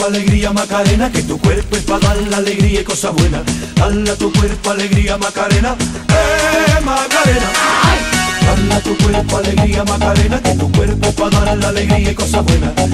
cuerpo alegría Macarena, que tu cuerpo es para dar la alegría y cosas buenas. Dale a tu cuerpo alegría Macarena, eh Macarena. Dale a tu cuerpo alegría Macarena, que tu cuerpo es para dar la alegría y cosas buenas.